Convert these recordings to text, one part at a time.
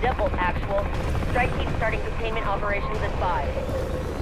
Dimple, actual. Strike Team starting containment operations at 5.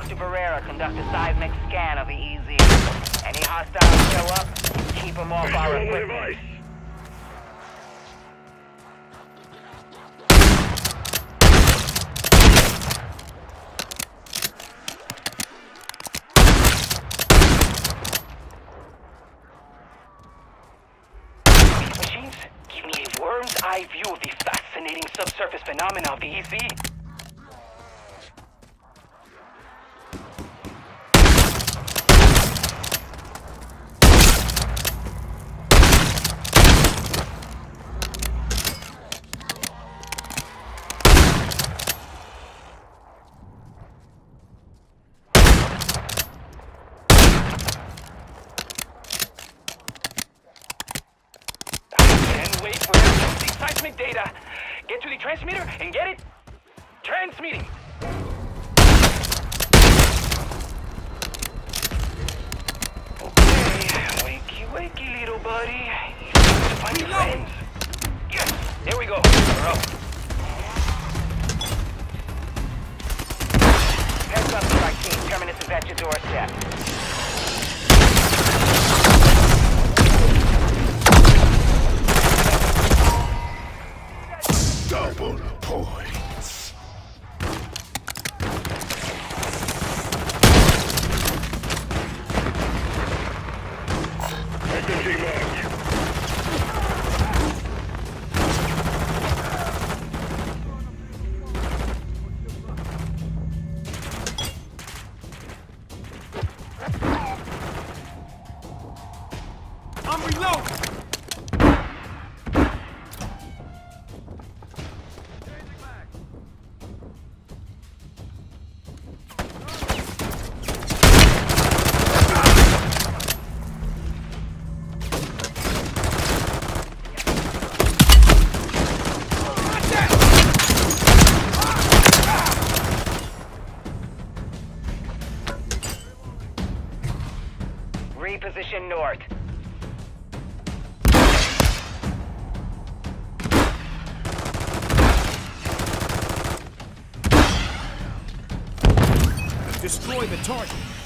Dr. Barrera conduct a seismic scan of the EZ. Any hostiles show up, keep them off our equipment. machines give me a worm's eye view of the fascinating subsurface phenomena of the EZ. Enemy position north. Destroy the target.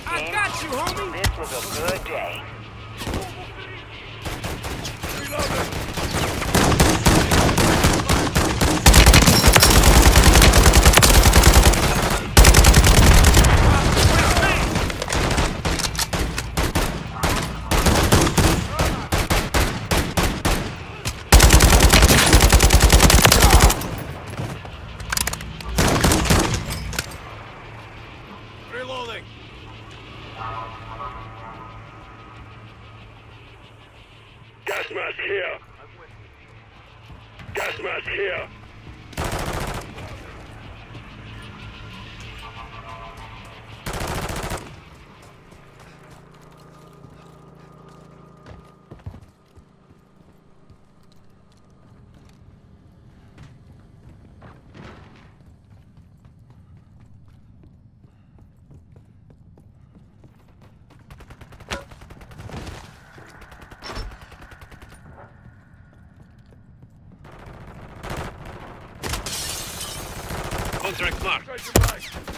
strike team. I got you, homie. This was a good Contract marked.